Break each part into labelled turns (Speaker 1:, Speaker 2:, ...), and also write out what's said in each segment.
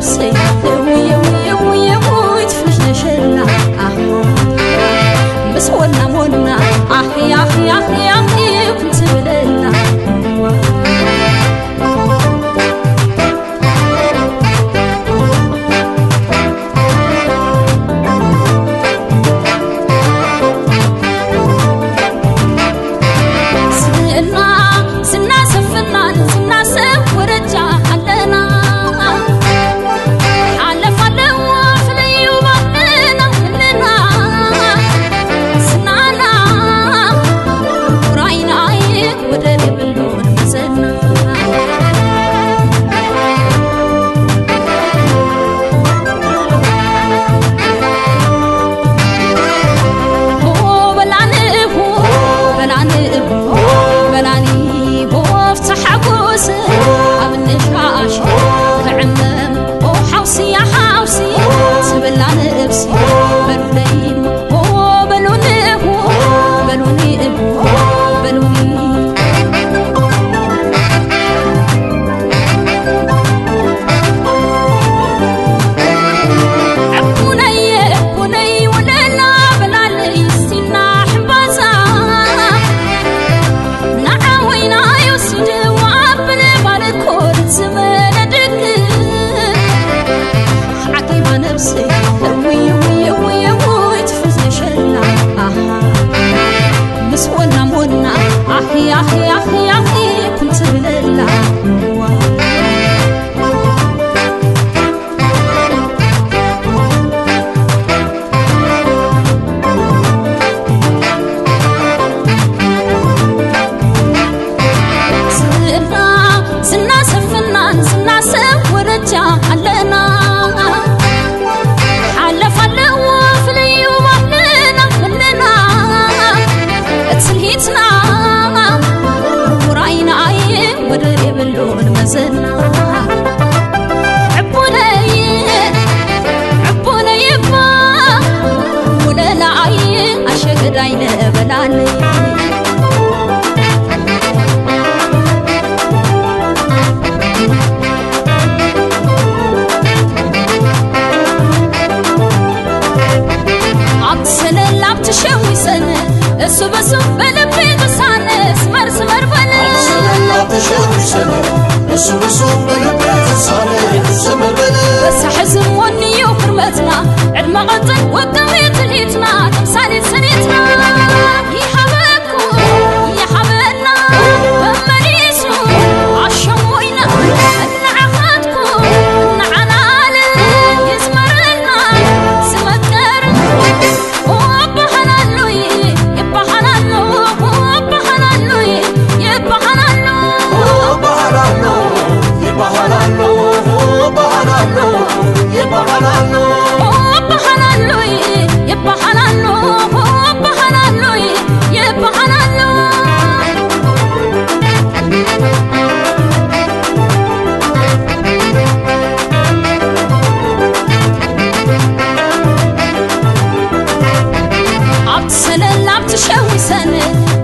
Speaker 1: eu sei. Ahi, ahi, ahi, ahi.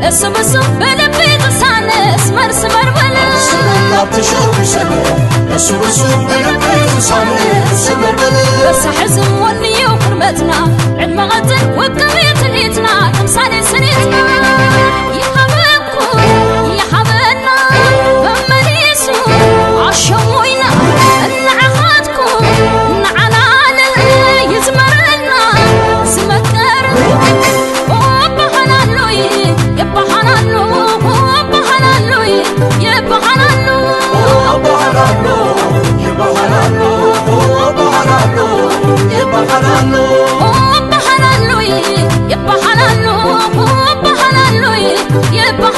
Speaker 1: اسم اسم بلبي لسان اسمر سمر بلا سلام لا تشوف
Speaker 2: سلام
Speaker 1: بصح سموني وقرمتنا علم غدن وبقضية نيتنا تمساني سنيتنا يبقى حلاله يبقى حلاله يبقى